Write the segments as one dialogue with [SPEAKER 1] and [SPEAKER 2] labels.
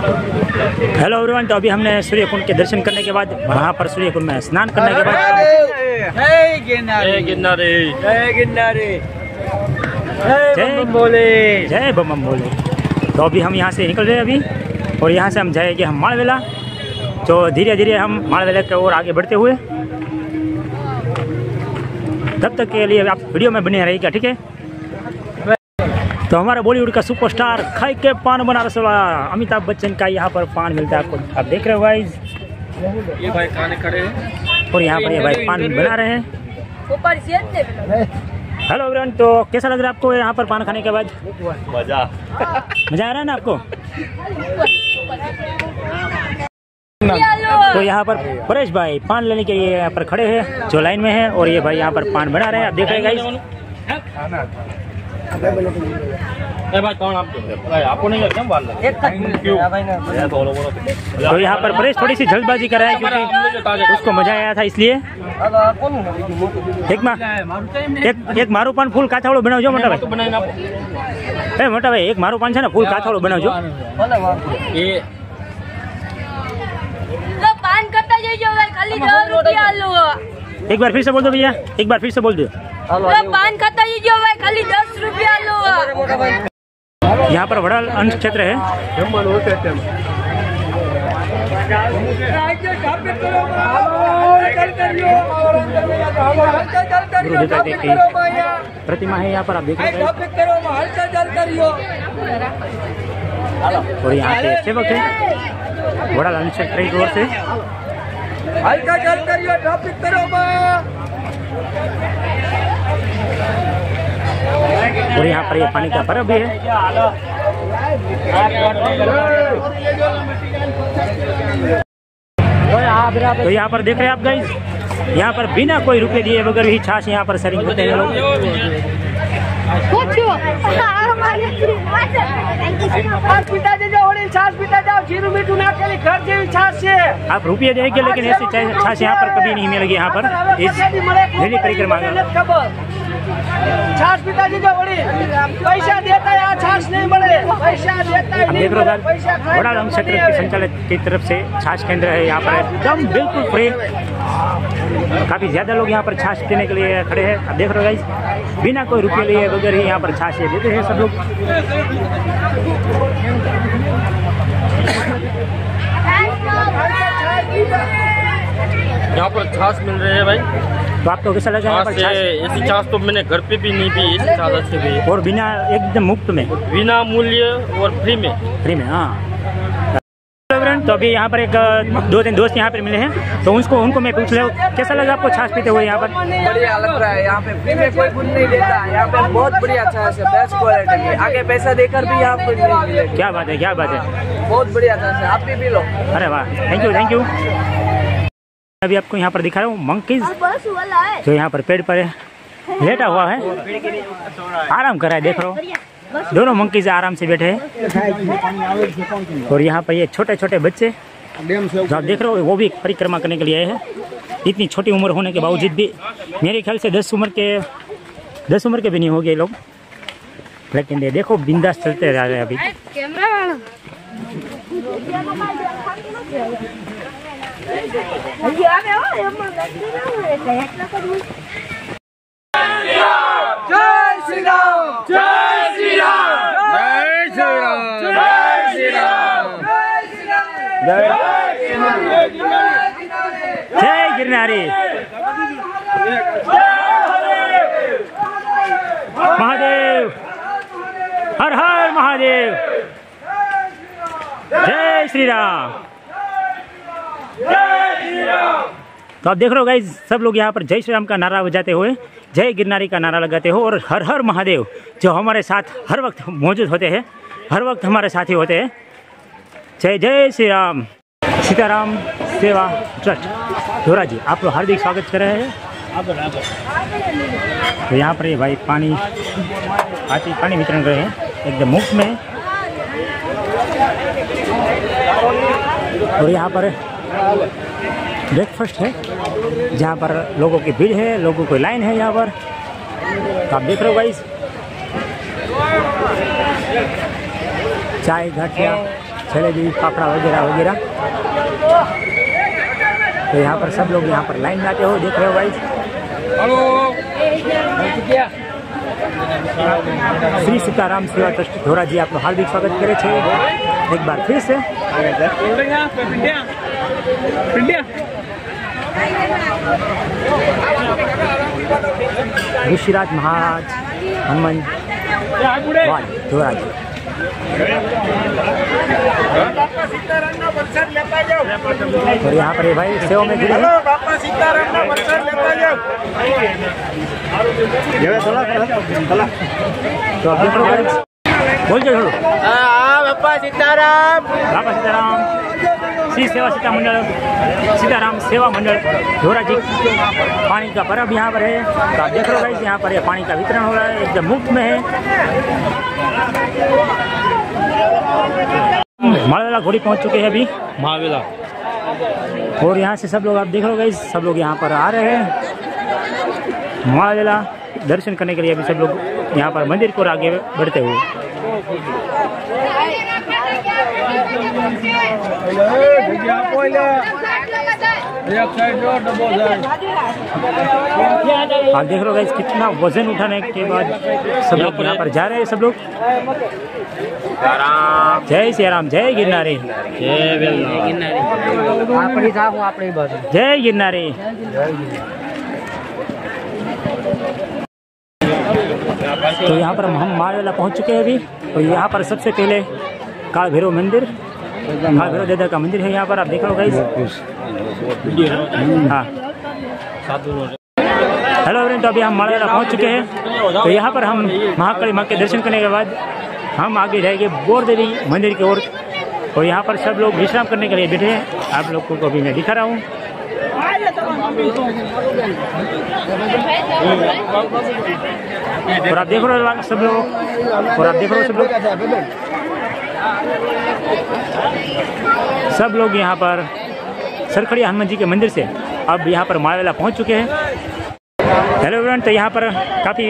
[SPEAKER 1] Hello everyone तो अभी हमने सूर्य कुंड के दर्शन करने के बाद वहाँ पर सूर्य कुंड में स्नान करने के बाद
[SPEAKER 2] जय बोले
[SPEAKER 1] जय बम बम बोले तो अभी हम यहाँ से निकल रहे हैं अभी और यहाँ से हम जाएँगे हम मालवेला तो धीरे धीरे हम मालवेला की ओर आगे बढ़ते हुए। तब तक के लिए आप वीडियो में बने रहिएगा ठीक है? तो हमारा बॉलीवुड का सुपरस्टार खाई के पान बनारस वाला अमिताभ बच्चन का यहाँ पर पान मिलता है आपको। आप देख रहे हो गाइस
[SPEAKER 3] ये भाई खाने खड़े हैं।
[SPEAKER 1] और यहाँ पर ये भाई पान बना रहे हैं।
[SPEAKER 4] ऊपर
[SPEAKER 1] हेलो एवरीवन तो कैसा लग रहा है आपको यहाँ पर पान खाने के बाद?
[SPEAKER 3] मज़ा।
[SPEAKER 1] मज़ा आ रहा है ना आपको? तो यहाँ पर परेश भाई पान लेने के लिए यहाँ पर खड़े हैं जो लाइन में है और ये भाई यहाँ पर पान बना रहे हैं। आप देख रहे हैं
[SPEAKER 3] भाई कौन आप भाई आपको नहीं क्या बाल लगे क्यों मैं बोलो बोलो
[SPEAKER 1] तो यहाँ पर परेश थोड़ी सी जल्दबाजी कर रहा है क्योंकि उसको मजा आया था इसलिए एक मा एक एक મારું પાન ફૂલ કાથાવાળું બનાવજો મોટા
[SPEAKER 3] तो
[SPEAKER 1] ભાઈ
[SPEAKER 3] बनाए ना आप
[SPEAKER 1] એ મોટા ભાઈ એક મારું પાન છે ને ફૂલ કાથાવાળું બનાવજો
[SPEAKER 3] ये
[SPEAKER 4] લો પાન કરતા જઈજો ભાઈ ખાલી દસ રૂપિયા લો
[SPEAKER 1] एक बार फिर से बोल दो भैया एक बार फिर से बोल दो
[SPEAKER 4] લો પાન
[SPEAKER 1] यहाँ पर बड़ा अंश क्षेत्र है। प्रतिमा है, यहाँ पर आप देख रहे और यहाँ पे सेवक है। बड़ा अंश क्षेत्र की ओर से।
[SPEAKER 2] हल्का जल करियो ट्रैफ़िक करो
[SPEAKER 1] और यहाँ पर ये पानी का पर्व भी है। तो यहाँ पर देख रहे हैं आप गाइस यहाँ पर बिना कोई रुपए दिए बगैर ही छाछ यहाँ पर सरिंग होते हैं लोग। आप रुपये देंगे लेकिन ऐसी छाछ यहाँ पर कभी नहीं मिलेगी यहाँ पर। इस परिक्रमा
[SPEAKER 2] छाछ पिताजी का बड़ी पैसा देता है छाछ नहीं बड़े पैसा
[SPEAKER 1] देता
[SPEAKER 2] है
[SPEAKER 1] देख रहे बड़ा राम क्षेत्र के संचालक की तरफ़ से छाछ केंद्र है यहाँ पर। एकदम बिल्कुल फ्री काफ़ी ज़्यादा लोग यहाँ पर छाछ पीने के लिए खड़े हैं। आप देख रहे हो बिना कोई रुपये लिए वगैरह ही यहाँ पर छाछ देते हैं सब लोग।
[SPEAKER 3] यहाँ पर छाछ मिल रही है भाई।
[SPEAKER 1] तो आपको कैसा लगा पर
[SPEAKER 3] ऐसी छाछ तो मैंने घर पे भी नहीं पी ऐसी छाछ अच्छी भी
[SPEAKER 1] और बिना एकदम मुफ़्त में?
[SPEAKER 3] बिना मूल्य और फ्री में।
[SPEAKER 1] फ्री में हाँ। तो अभी यहाँ पर एक दो तीन दोस्त यहाँ पर मिले हैं तो उसको उनको मैं पूछ रहा कैसा लगा आपको छाछ पीते हुए यहाँ पर?
[SPEAKER 2] बढ़िया लग रहा है यहाँ पे फ्री में कोई कुछ नहीं देता यहाँ पे बहुत बढ़िया छाछ है बेस्ट क्वालिटी की आगे पैसा देकर भी यहाँ पे नहीं मिलेगी।
[SPEAKER 1] क्या बात है क्या बात है।
[SPEAKER 2] बहुत बढ़िया छाछ है आप भी पी लो।
[SPEAKER 1] अरे वाह थैंक यू थैंक यू अभी आपको यहाँ पर दिखा रहा हूँ मंकीज जो यहाँ पर पेड़ पर है लेटा हुआ है। आराम कर रहा है देख रहा हूँ। दोनों मंकीज आराम से बैठे हैं। और यहाँ पर ये छोटे छोटे बच्चे जो आप देख रहे हो वो भी परिक्रमा करने के लिए आए हैं। इतनी छोटी उम्र होने के बावजूद भी मेरे ख्याल से दस उम्र के दस उम्र के भी नहीं हो गए लोग। लेकिन ये देखो बिंदास चलते रह रहे अभी।
[SPEAKER 2] जय
[SPEAKER 1] गिरनारी महादेव हर हर महादेव जय श्री राम तो आप देख रहे हो गाइज़ सब लोग यहाँ पर जय श्री राम का नारा बजाते हुए, जय गिरनारी का नारा लगाते हो और हर हर महादेव जो हमारे साथ हर वक्त मौजूद होते हैं, हर वक्त हमारे साथी होते हैं। जय जय श्री राम। सीताराम सेवा ट्रस्ट। धोरा जी, आप लोग हार्दिक स्वागत कर रहे हैं। तो यहाँ पर ये भाई पानी आती पानी वितरण कर रहे हैं, एकदम मुफ़्त में। और यहाँ पर ब्रेकफास्ट है जहाँ पर लोगों की भीड़ है लोगों की लाइन है यहाँ पर तो आप देख रहे हो गाइस चाय गाठिया जलेबी फाफड़ा वगैरह वगैरह तो यहाँ पर सब लोग यहाँ पर लाइन में आते हो देख रहे हो भाई શ્રી સીતારામ સેવા ટ્રસ્ટ ધોરાજી આપનું હાર્દિક સ્વાગત કરે છે એક બાર ફિર से ऋषिराज महाराज हनुमान वाल ધોરાજી और यहाँ पर ये भाई सेवा में जुड़े हैं
[SPEAKER 2] બાપા સીતારામ ના વરસાદ લેતા જાઓ
[SPEAKER 1] तो आप देख लो guys। बोल जो छोड़ो
[SPEAKER 2] હા બાપા સીતારામ
[SPEAKER 1] बाबा सीताराम श्री सेवा सीता मंडल सीताराम सेवा मंडल धोरा जी पानी का पर्व यहाँ पर है। तो आप देख रहे हो यहाँ पर ये पानी का वितरण हो रहा है एकदम मुफ़्त में है। मालवेला घोड़ी पहुँच चुके हैं अभी।
[SPEAKER 3] महावेला
[SPEAKER 1] और यहाँ से सब लोग आप देख रहे हो सब लोग यहाँ पर आ रहे हैं। मालवेला दर्शन करने के लिए अभी सब लोग यहाँ पर मंदिर को आगे बढ़ते हुए। आप देख रहे हो गाइस कितना वज़न उठाने के बाद सब लोग यहाँ पर जा रहे हैं सब लोग। जय श्री राम जय गिरनारी। जय गिरनारी। तो यहाँ पर हम मालवेला पहुँच चुके हैं अभी। और यहाँ पर सबसे पहले काल भैरव मंदिर। काल भैरव का मंदिर है यहाँ पर, आप देख रहे हो। हेलो फ्रेंड तो अभी हम मालवेला पहुँच चुके हैं। तो यहाँ पर हम महाकाली माँ के दर्शन करने के बाद हम आगे जाएँगे बोर देवी मंदिर की ओर। और यहाँ पर सब लोग विश्राम करने के लिए बैठे हैं। आप लोग को अभी मैं दिखा रहा हूँ। और आप देख रहे हो सब लोग? और आप देख रहे हो सब लोग? सब लोग यहाँ पर सरखड़ी हनुमान जी के मंदिर से अब यहाँ पर मालवेला पहुँच चुके हैं हेलो एवरीवन तो यहाँ पर काफ़ी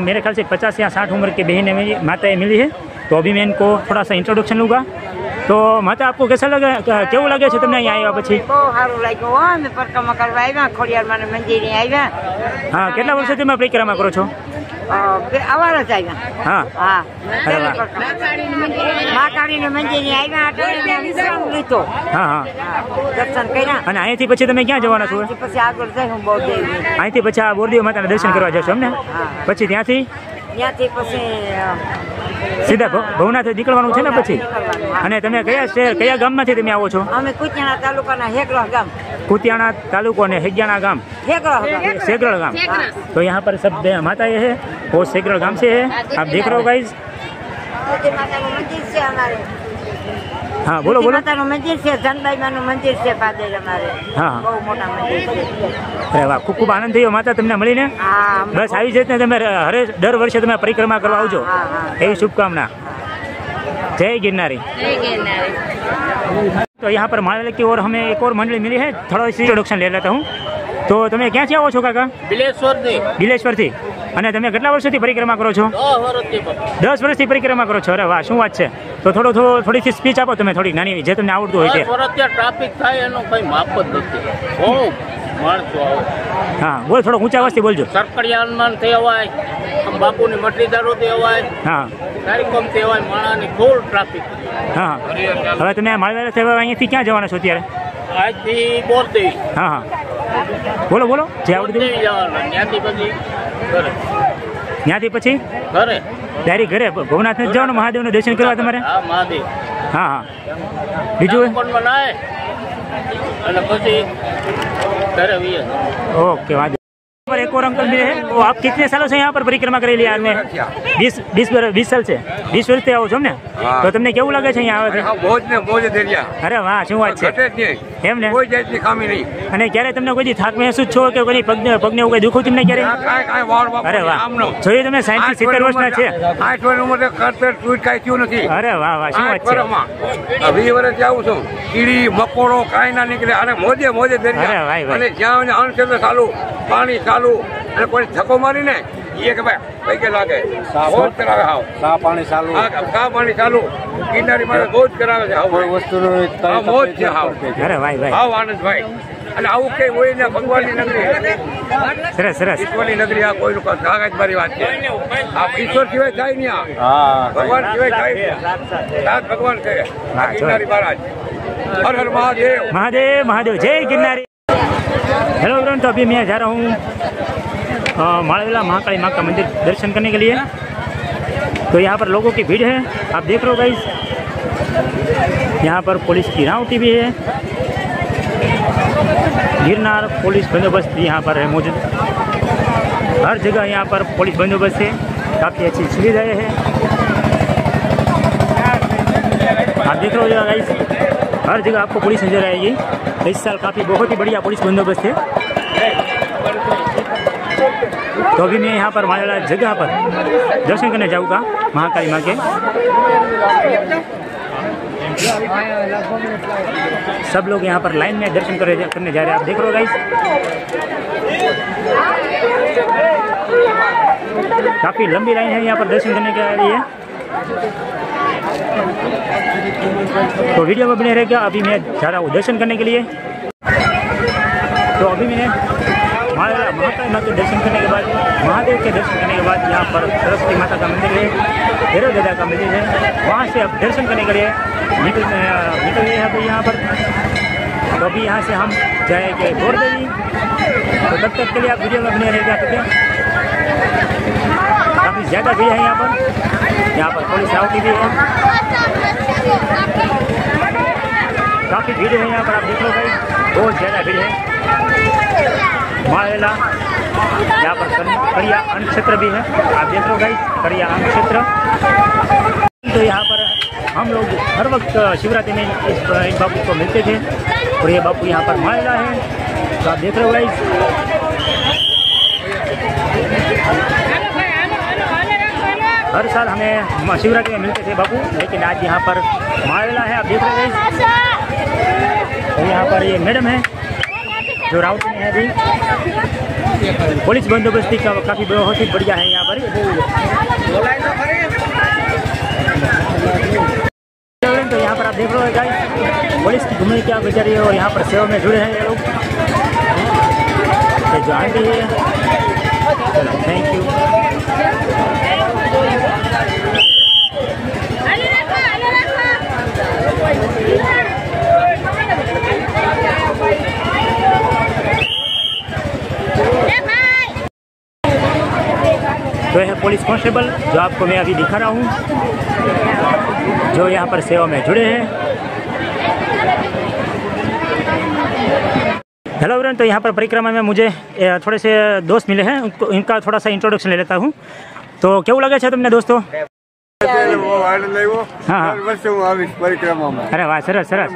[SPEAKER 1] मेरे ख्याल से 50 या 60 उम्र के बहनें में माताएं मिली है तो अभी मैं इनको थोड़ा सा इंट्रोडक्शन लूँगा तो माता आपको कैसा लगे કેવું લાગે છે તમને અહીંયા આવ્યા પછી
[SPEAKER 5] બહુ સારું લાગ્યું હો અમે પરિક્રમા કરવા આવ્યા ખોડિયાર મંદિરે આવ્યા
[SPEAKER 1] હા કેટલા વર્ષોથી તમે પરિક્રમા કરો છો
[SPEAKER 5] અ, બે- અવાર જ આવ્યા
[SPEAKER 1] હા.
[SPEAKER 5] મા કાળીને મંદિરે આવ્યા વિશ્રામ લીધો.
[SPEAKER 1] હા હા.
[SPEAKER 5] હા, દર્શન કર્યા.
[SPEAKER 1] અને અહીંથી પછી તમે ક્યાં જવાના છો?
[SPEAKER 5] પછી આગળ જઈ હું બહુ
[SPEAKER 1] અહીંથી પછી આ બોરદેવ માતાના દર્શન કરવા જશો એમને? પછી ત્યાંથી?
[SPEAKER 5] ત્યાંથી પછી
[SPEAKER 1] સીધા ભવ- ભવનાથ નીકળવાનું છે ને પછી અને તમે કયા શહેર કયા ગામમાંથી તમે આવો છો
[SPEAKER 5] અમે કુતિયાણા તાલુકાના હેગરો ગામ
[SPEAKER 1] કુતિયાણા તાલુકો અને હેગ્યાણા ગામ
[SPEAKER 5] હેગરો ગામ
[SPEAKER 1] सेगरड़ गांव तो यहाँ पर सब माता ये है वो सेगरड़ गांव से है आप देख रहे हो गाइज
[SPEAKER 5] કુતી માતાનું મંદિર છે અમારે
[SPEAKER 1] हाँ बोलो
[SPEAKER 5] કુતી
[SPEAKER 1] बोलो
[SPEAKER 5] માતાનું મંદિર છે ધનબાઈમાનું મંદિર છે પાદર અમારે
[SPEAKER 1] હા.
[SPEAKER 5] બહુ મોટા મંદિર છે
[SPEAKER 1] અરે વાહ ખૂબ ખૂબ આનંદ થયો માતા તમને મળીને
[SPEAKER 5] હા અમને
[SPEAKER 1] બસ આવી જ રીતના તમે હરે દર વર્ષે તમે પરિક્રમા કરવા આવજો
[SPEAKER 5] હા, હા.
[SPEAKER 1] એવી શુભકામના जय गिरनारी तो यहाँ पर मालवेला की ओर हमें एक और मंडली मिली है थोड़ा सी इंट्रोडक्शन ले लेता हूँ તો તમે ક્યાંથી આવો છો કાકા
[SPEAKER 3] બિલેશ્વર થી
[SPEAKER 1] બિલેશ્વરથી અને તમે કેટલા વર્ષોથી પરિક્રમા કરો છો?
[SPEAKER 3] દસ વર્ષથી
[SPEAKER 1] પરિક્રમા કરો છો? અરે વાહ શું વાત છે? તો થોડો થોડો થોડીથી સ્પીચ આપો તમે થોડી નાની જે તમને આવડતું હોય
[SPEAKER 3] છે ટ્રાફિક થાય એનો કઈ માપ જ નથી.
[SPEAKER 1] હા બોલ થોડો ઊંચા અવાજથી બોલજો.
[SPEAKER 3] સરકડિયા હનુમાનથી અવાય આમ બાપુની મટલીદારો થી અવાય
[SPEAKER 1] હા.
[SPEAKER 3] કારીકોમથી માણાની ફૂલ ટ્રાફિક
[SPEAKER 1] હા હવે તમે માળવેલા થયા અહીંયાથી ક્યાં જવાના છો અત્યારે?
[SPEAKER 3] આજથી
[SPEAKER 1] હા હા. બોલો બોલો. જે આવડતું
[SPEAKER 3] ત્યાંથી પછી?
[SPEAKER 1] ત્યારે
[SPEAKER 3] ઘરે?
[SPEAKER 1] ભવનાથ ને જવાનું મહાદેવનું દર્શન કરવા તમારે?
[SPEAKER 3] હા
[SPEAKER 1] હા બીજું? ઓકે વાંધો पर एक और अंकल मिले हैं वो आप कितने सालों से यहाँ पर परिक्रमा करेली यार में बीस बीस वर- बीस साल से बीस વર્ષથી આવો છો ને તો તમને કેવું લાગે છે અહીંયા આવે
[SPEAKER 2] હા મોજ ને મોજ દરિયા
[SPEAKER 1] અરે વાહ શું વાત છે
[SPEAKER 2] ઘટે જ નહીં
[SPEAKER 1] એમ ને
[SPEAKER 2] કોઈ જાતની ખામી નહીં
[SPEAKER 1] અને ક્યારે તમને કોઈ દી થાક મહેસૂસ છો કે કોઈ પગને પગને એવું કઈ દુખું તમને
[SPEAKER 2] આ
[SPEAKER 1] ક્યારે
[SPEAKER 2] કાંઈ કાંઈ વાળ બાપ
[SPEAKER 1] અરે વાહ
[SPEAKER 2] આમનો
[SPEAKER 1] જોયું તમે સાઠ થી સિત્તેર વર્ષના છે
[SPEAKER 2] આઠ વર્ષ ઉંમરે કરતર તૂટ કાંઈ થયું નથી
[SPEAKER 1] અરે વાહ વાહ શું
[SPEAKER 2] આઠ
[SPEAKER 1] વાત છે
[SPEAKER 2] વર્ષમાં આ વીસ વર્ષ આવું છું કીડી મકોડો કાંઈ ના નીકળે અને મોજે મોજે
[SPEAKER 1] અરે વાહ,
[SPEAKER 2] દરિયા
[SPEAKER 1] વાહ.
[SPEAKER 2] અને જ્યાં અણક્ષેત્ર ચાલુ પાણી ચાલુ અને કોઈ ધક્કો મારીને એ કે ભાઈ ભાઈ કે લાગે. બહુ જ કરાવે હાવ.
[SPEAKER 3] સા પાણી ચાલુ.
[SPEAKER 2] સા પાણી ચાલુ? કિનારી મારે બહુ જ કરાવે છે
[SPEAKER 3] કોઈ વસ્તુનો
[SPEAKER 2] મોજ છે હાવ.
[SPEAKER 1] અરે ભાઈ ભાઈ
[SPEAKER 2] હાવ આનંદભાઈ. અને આવું કઈ હોય ને ભગવાનની નગરી.
[SPEAKER 1] સરસ સરસ.
[SPEAKER 2] ઈશ્વરની નગરી આ કોઈનું કાગજબારી વાત છે. આ ઈશ્વર સિવાય થાય નહીં આ ભગવાન સિવાય થાય સાત ભગવાન કહે. ગિરનારી મહારાજ. હર હર મહાદેવ.
[SPEAKER 1] મહાદેવ મહાદેવ. જય ગિરનારી हेलो एवरीवन तो अभी मैं जा रहा हूँ माड़वेला महाकाली माँ का मंदिर दर्शन करने के लिए। तो यहाँ पर लोगों की भीड़ है, आप देख रहे हो गाइस यहाँ पर पुलिस की रावटी भी है। गिरनार पुलिस बंदोबस्त भी यहाँ पर है मौजूद। हर जगह यहाँ पर पुलिस बंदोबस्त है। काफ़ी अच्छी सुविधाएँ हैं। आप देख रहे हो गाइस हर जगह आपको पुलिस नज़र आएगी। इस साल काफ़ी बहुत ही बढ़िया पुलिस बंदोबस्त है। तो अभी मैं यहाँ पर माला जगह पर दर्शन करने जाऊँगा, महाकाली माँ के। सब लोग यहाँ पर लाइन में दर्शन करने जा रहे हैं। आप देख रहे हो गाइस काफ़ी लंबी लाइन है यहाँ पर दर्शन करने के लिए। तो वीडियो में बने रहेगा अभी मैं जा रहा हूँ दर्शन करने के लिए। तो अभी मैंने महाकाल महाकाल माँ के दर्शन करने के बाद महादेव के दर्शन करने के बाद यहाँ पर सरस्वती माता का मंदिर है भैरव दादा का मंदिर है। वहाँ से अब दर्शन करने के लिए निकल निकल गए हैं अभी यहाँ पर। तो अभी यहाँ से हम जाएँगे गौर देवी तो तब तक के लिए आप वीडियो में बने रहेगा ठीक है काफ़ी ज़्यादा भीड़ है यहाँ पर। यहाँ पर पुलिस आउटी भी है। काफ़ी भीड़ है यहाँ पर, आप देख लो भाई, बहुत ज़्यादा भीड़ है। माड़ेला यहाँ पर कर- करिया अन्न क्षेत्र भी है। आप देख लो भाई करिया अन्न क्षेत्र तो यहाँ पर हम लोग हर वक्त शिवरात्रि में इस बापू को मिलते थे। और ये बापू यहाँ पर माड़ेला है। तो आप देख रहे हो भाई हर साल हमें शिवरात्रि में मिलते थे बापू, लेकिन आज यहाँ पर माड़ेला है, आप देख रहे हैं। और यहाँ पर ये मैडम है, जो राउत में है अभी। पुलिस बंदोबस्ती का काफ़ी बहुत ही बढ़िया है यहाँ पर। तो यहाँ पर आप देख रहे हो गाइस पुलिस की घूमने क्या गुजर है और यहाँ पर सेवा में जुड़े हैं ये लोग। जो आंटी है। थैंक यू तो है पुलिस कांस्टेबल जो आपको मैं अभी दिखा रहा हूँ जो यहाँ पर सेवा में जुड़े हैं। हेलो वरण तो यहाँ पर परिक्रमा में मुझे थोड़े से दोस्त मिले हैं उनको इनका थोड़ा सा इंट्रोडक्शन ले लेता हूँ। तो क्यों
[SPEAKER 2] लगे छे तुमने
[SPEAKER 5] दोस्तों? परिक्रमा
[SPEAKER 2] अरे वाह सरस सरस।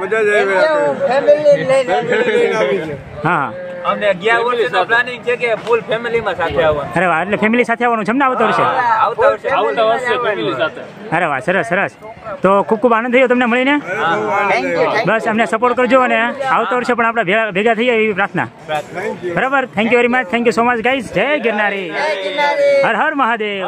[SPEAKER 1] हाँ।, हाँ।
[SPEAKER 6] અમને ગયા વર્ષે પ્લાનિંગ છે કે ફૂલ ફેમિલી માં સાથે આવવાનું.
[SPEAKER 1] અરે વાહ એટલે ફેમિલી સાથે આવવાનું છે ને આવતો હશે?
[SPEAKER 6] આવતા વર્ષે આવતા વર્ષે ફેમિલી સાથે.
[SPEAKER 1] અરે વાહ સરસ સરસ. તો ખૂબ ખૂબ આનંદ થયો તમને મળીને? બસ અમને સપોર્ટ કરજો અને આવતા વર્ષે પણ આપણે ભેગા- ભેગા થઈએ એવી પ્રાર્થના. બરાબર? Thank you very much thank you so much guys જય ગિરનારી. હર હર મહાદેવ.